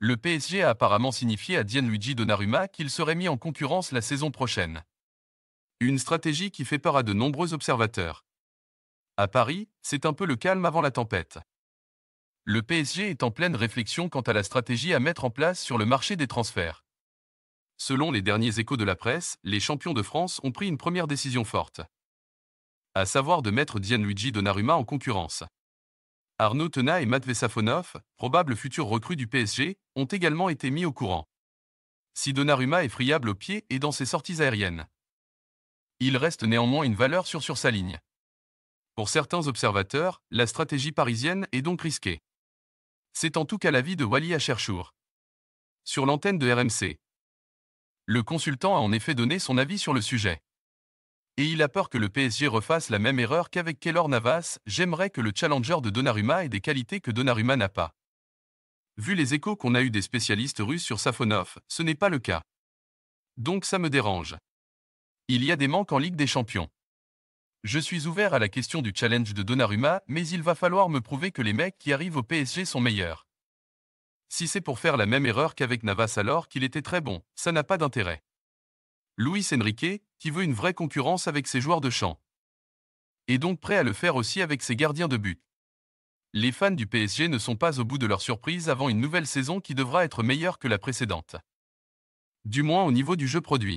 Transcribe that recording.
Le PSG a apparemment signifié à Gianluigi Donnarumma qu'il serait mis en concurrence la saison prochaine. Une stratégie qui fait peur à de nombreux observateurs. À Paris, c'est un peu le calme avant la tempête. Le PSG est en pleine réflexion quant à la stratégie à mettre en place sur le marché des transferts. Selon les derniers échos de la presse, les champions de France ont pris une première décision forte. À savoir de mettre Gianluigi Donnarumma en concurrence. Arnaud Tena et Matvey Safonov, probables futurs recrues du PSG, ont également été mis au courant. Si Donnarumma est friable au pied et dans ses sorties aériennes, il reste néanmoins une valeur sûre sur sa ligne. Pour certains observateurs, la stratégie parisienne est donc risquée. C'est en tout cas l'avis de Wally Acherchour. Sur l'antenne de RMC. Le consultant a en effet donné son avis sur le sujet. Et il a peur que le PSG refasse la même erreur qu'avec Keylor Navas, j'aimerais que le challenger de Donnarumma ait des qualités que Donnarumma n'a pas. Vu les échos qu'on a eu des spécialistes russes sur Safonov, ce n'est pas le cas. Donc ça me dérange. Il y a des manques en Ligue des Champions. Je suis ouvert à la question du challenge de Donnarumma, mais il va falloir me prouver que les mecs qui arrivent au PSG sont meilleurs. Si c'est pour faire la même erreur qu'avec Navas alors qu'il était très bon, ça n'a pas d'intérêt. Luis Enrique, qui veut une vraie concurrence avec ses joueurs de champ. Et donc prêt à le faire aussi avec ses gardiens de but. Les fans du PSG ne sont pas au bout de leur surprise avant une nouvelle saison qui devra être meilleure que la précédente. Du moins au niveau du jeu produit.